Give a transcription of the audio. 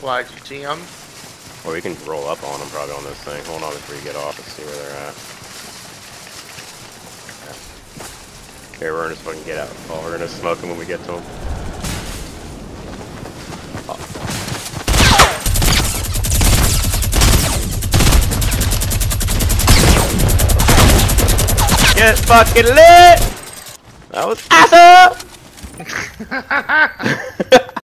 Why'd you see them? Or we can roll up on them probably on this thing. Hold on before you get off and see where they're at. Here, we're gonna just fucking get out. Oh, we're gonna smoke them when we get to them. Oh. Get fucking lit! That was awesome!